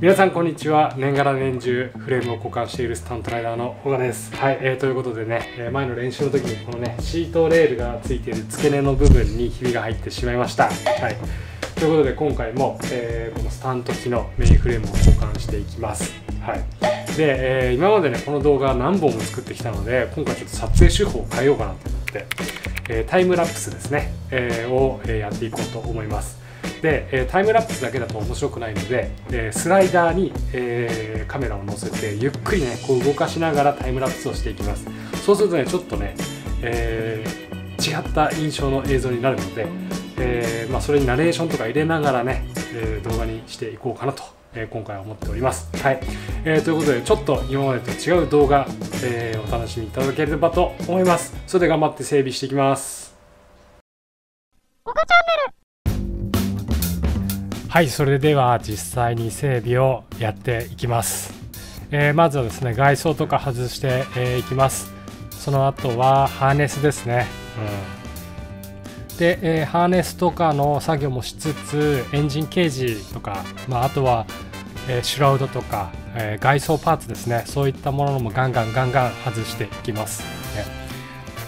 皆さんこんにちは。年がら年中フレームを交換しているスタントライダーの小賀です。はい、えー、ということでね、えー前の練習の時にこのねシートレールがついている付け根の部分にひびが入ってしまいました。はい。ということで今回も、えーこのスタント機のメインフレームを交換していきます。はい。で、えー今までねこの動画何本も作ってきたので今回ちょっと撮影手法を変えようかなと思って、えタイムラプスですね、えを、えやっていこうと思います。で、えタイムラプスだけだと面白くないので、えスライダーに、えカメラを乗せてゆっくりねこう動かしながらタイムラプスをしていきますそうするとねちょっとね、え違った印象の映像になるので、えまあ、それにナレーションとか入れながらね、え動画にしていこうかなと、え今回は思っております。はいえーということでちょっと今までと違う動画、えーお楽しみいただければと思います。それで頑張って整備していきます。はいそれでは実際に整備をやっていきます、えーまずはですね外装とか外して、えーいきます。その後はハーネスですね、うん、で、えーハーネスとかの作業もしつつエンジンケージとか、まあ、あとは、えシュラウドとか、え外装パーツですね。そういったものもガンガンガンガン外していきます、ね。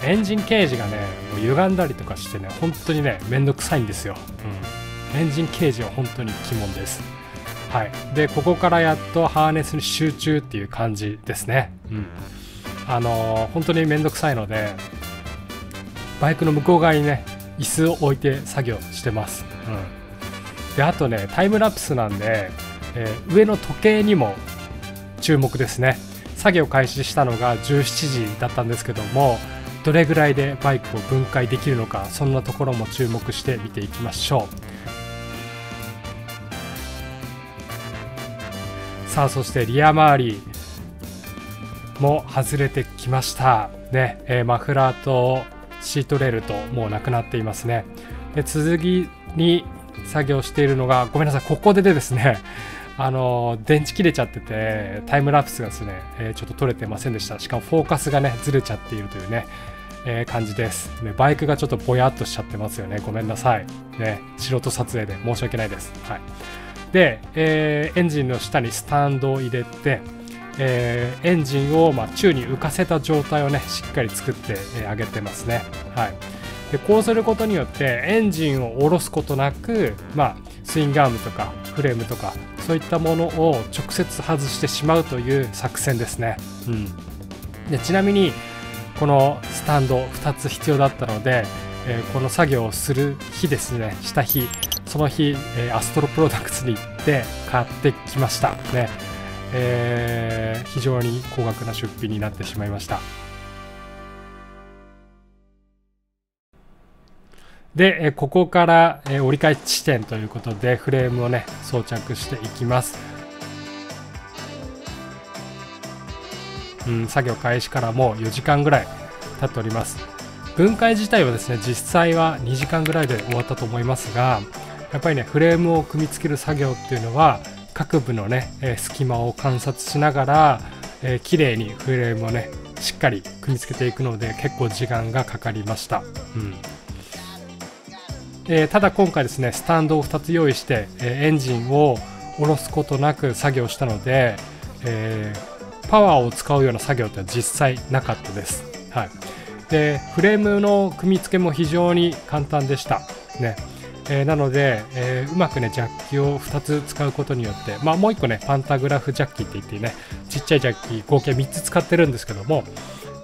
エンジンケージがねもう歪んだりとかしてね本当にねめんどくさいんですよ、うん、エンジンケージは本当に鬼門です。はい。でここからやっとハーネスに集中っていう感じですね。うん。あのー本当にめんどくさいのでバイクの向こう側にね椅子を置いて作業してます、うん、であとねタイムラプスなんで、えー上の時計にも注目ですね。作業開始したのが17時だったんですけどもどれぐらいでバイクを分解できるのかそんなところも注目して見ていきましょう。さあそしてリア周りも外れてきました。ね、えーマフラーとシートレールともうなくなっていますね。で続きに作業しているのがごめんなさいここででですね あの電池切れちゃっててタイムラプスがですね、えーちょっと撮れてませんでした。しかもフォーカスがねずれちゃっているというね、えー感じです、ね、バイクがちょっとぼやっとしちゃってますよね。ごめんなさい。ね素人撮影で申し訳ないです。はい。で、えーエンジンの下にスタンドを入れてえーエンジンを、まあ、宙に浮かせた状態をねしっかり作って、えあげてますね。はい、でこうすることによってエンジンを下ろすことなく、まあ、スイングアームとかフレームとかそういったものを直接外してしまうという作戦ですね。うん、でちなみにこのスタンド2つ必要だったので、えーこの作業をする日ですねした日その日、えーアストロプロダクツに行って買ってきました。ね。えー非常に高額な出費になってしまいました。で、えーここから、えー折り返し地点ということでフレームをね装着していきます、うん、作業開始からもう4時間ぐらい経っております。分解自体はですね実際は2時間ぐらいで終わったと思いますがやっぱりねフレームを組み付ける作業っていうのは各部のね、え隙間を観察しながら、えー綺麗にフレームをねしっかり組み付けていくので結構時間がかかりました、うん。えーただ今回ですねスタンドを2つ用意して、えエンジンを下ろすことなく作業したので、えーパワーを使うような作業っては実際なかったです、はい、でフレームの組み付けも非常に簡単でした。ね。えーなので、えーうまくねジャッキを2つ使うことによって、まあ、もう1個ねパンタグラフジャッキって言ってねちっちゃいジャッキ合計3つ使ってるんですけども、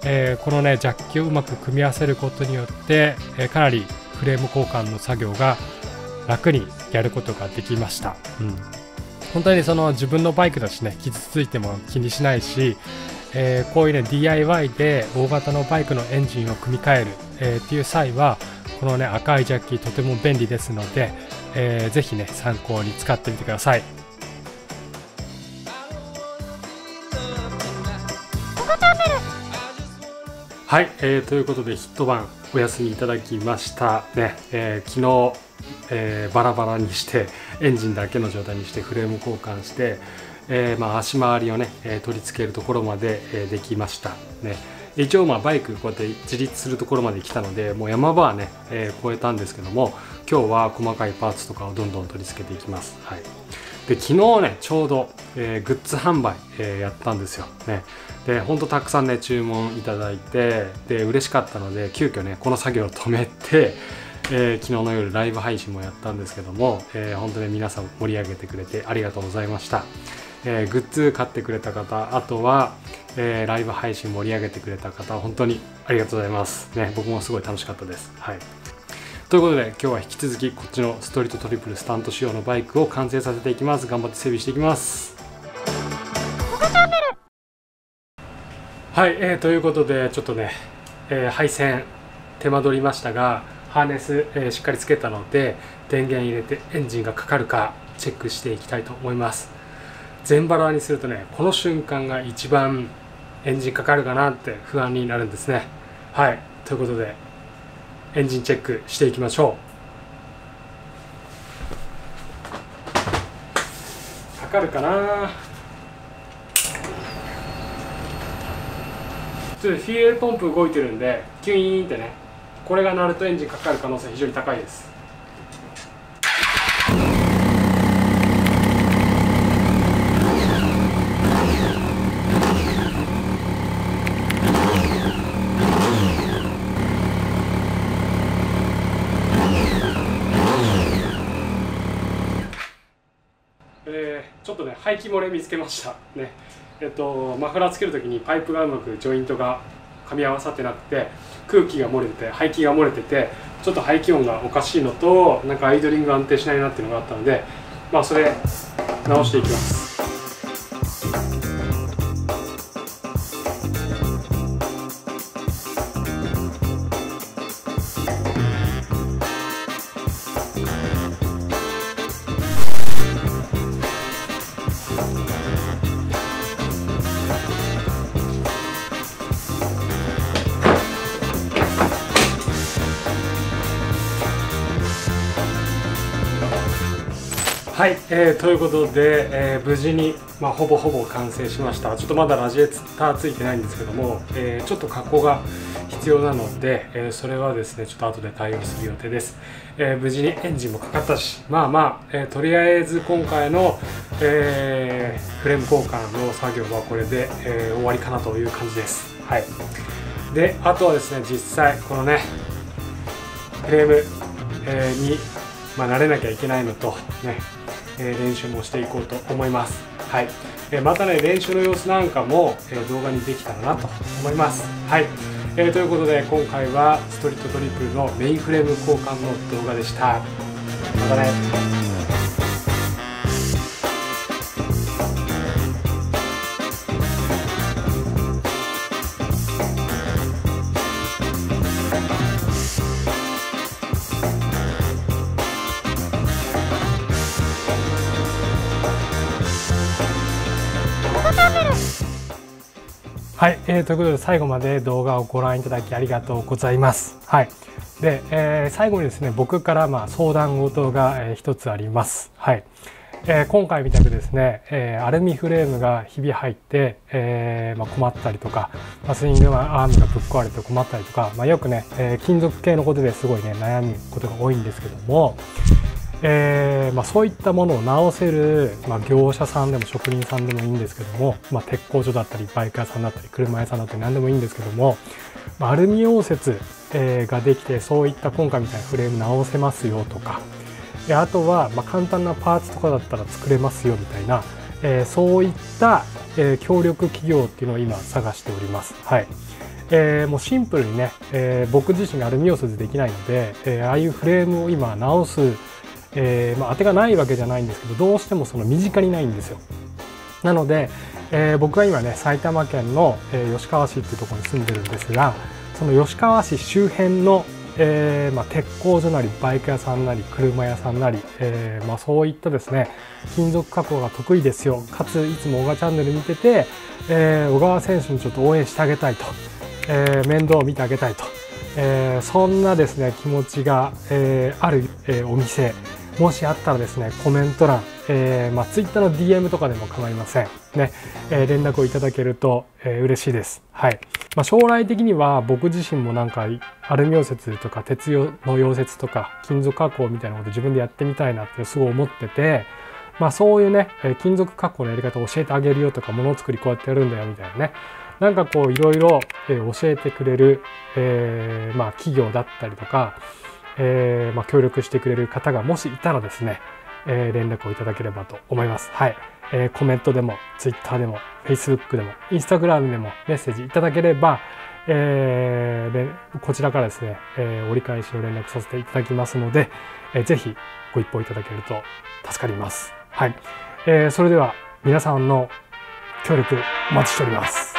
えーこのねジャッキをうまく組み合わせることによって、えかなりフレーム交換の作業が楽にやることができました、うん、本当にその自分のバイクだしね傷ついても気にしないし、えーこういうね DIY で大型のバイクのエンジンを組み替える、えーっていう際はこのね赤いジャッキとても便利ですので、えーぜひね参考に使ってみてください。はい、えーということでヒットバンお休みいただきました。ね、えー昨日、えーバラバラにしてエンジンだけの状態にしてフレーム交換して、えーまあ、足回りをね、えー取り付けるところまで、えーできました。ね。一応まあバイクこうやって自立するところまで来たのでもう山場はね、えー越えたんですけども今日は細かいパーツとかをどんどん取り付けていきます、はい、で昨日ねちょうどえー、グッズ販売、えー、やったんですよ。ね、でほんとたくさんね注文いただいてで嬉しかったので急遽ねこの作業を止めて、えー、昨日の夜ライブ配信もやったんですけども、えー、本当に皆さん盛り上げてくれてありがとうございました。えー、グッズ買ってくれた方あとは、えー、ライブ配信盛り上げてくれた方本当にありがとうございます。ね僕もすごい楽しかったです。はい。ということで今日は引き続きこっちのストリートトリプルスタント仕様のバイクを完成させていきます。頑張って整備していきます。はい、えー、ということでちょっとね、えー、配線手間取りましたがハーネス、えー、しっかりつけたので電源入れてエンジンがかかるかチェックしていきたいと思います。全バラにするとねこの瞬間が一番エンジンかかるかなって不安になるんですね。はい。ということでエンジンチェックしていきましょう。かかるかな？ちょっとフィーエルポンプ動いてるんでキュイーンってねこれが鳴るとエンジンかかる可能性非常に高いですちょっとね排気漏れ見つけました。ね。えっとマフラーつける時にパイプがうまくジョイントが噛み合わさってなくて空気が漏れてて排気が漏れててちょっと排気音がおかしいのとなんかアイドリング安定しないなっていうのがあったのでまあそれ直していきます。はい、えー、ということで、えー、無事に、まあ、ほぼほぼ完成しました。ちょっとまだラジエーターついてないんですけども、えー、ちょっと加工が必要なので、えそれはですねちょっと後で対応する予定です、え無事にエンジンもかかったしまあまあ、えとりあえず今回の、えフレーム交換の作業はこれで、え終わりかなという感じです。はい。であとはですね実際このねフレーム、えにまあ、慣れなきゃいけないのとねえ練習もしていこうと思います。はい、えまたね練習の様子なんかも、え動画にできたらなと思います。はい、えー、ということで今回はストリートトリプルのメインフレーム交換の動画でした。またね。はい、えー、ということで最後まで動画をご覧いただきありがとうございます。はい、で、えー、最後にですね僕からまあ相談事が、えー、一つあります。はい、えー、今回みたくですね、えー、アルミフレームがひび入って、えーまあ、困ったりとか、まあ、スイングアームがぶっ壊れて困ったりとか、まあ、よくね、えー、金属系のことですごいね悩むことが多いんですけども、えーまあ、そういったものを直せる、まあ、業者さんでも職人さんでもいいんですけども、まあ、鉄工所だったりバイク屋さんだったり車屋さんだったり何でもいいんですけども、まあ、アルミ溶接、えー、ができてそういった今回みたいなフレーム直せますよとかであとは、ま、簡単なパーツとかだったら作れますよみたいな、えー、そういった、え、協力企業っていうのを今探しております。はいえー、もうシンプルにね、え、僕自身がアルミ溶接できないので、え、ああいうフレームを今直すえー、まあ、当てがないわけじゃないんですけどどうしてもその身近にないんですよ。なので、えー、僕は今ね埼玉県の、えー、吉川市っていうところに住んでるんですがその吉川市周辺の、えーまあ、鉄工所なりバイク屋さんなり車屋さんなり、えーまあ、そういったですね金属加工が得意ですよ。かついつも小川チャンネル見てて、えー、小川選手にちょっと応援してあげたいと、えー、面倒を見てあげたいと、えー、そんなですね気持ちが、えー、ある、えー、お店。もしあったらですねコメント欄、えーまあ、Twitter の DM とかでも構いません。ね、えー、連絡をいただけると、えー、嬉しいです。はい、まあ、将来的には僕自身もなんかアルミ溶接とか鉄の溶接とか金属加工みたいなこと自分でやってみたいなってすごい思っててまあそういうね、え金属加工のやり方を教えてあげるよとか、ものづくりこうやってやるんだよみたいなね、なんかこういろいろ教えてくれる、えー、まあ企業だったりとか、えー、まあ協力してくれる方がもしいたらですね、えー、連絡をいただければと思います。はい。えー、コメントでも、Twitter でも、Facebook でも、Instagram でもメッセージいただければ、えー、こちらからですね、えー、折り返しの連絡させていただきますので、えー、ぜひご一報いただけると助かります。はい。えー、それでは皆さんの協力お待ちしております。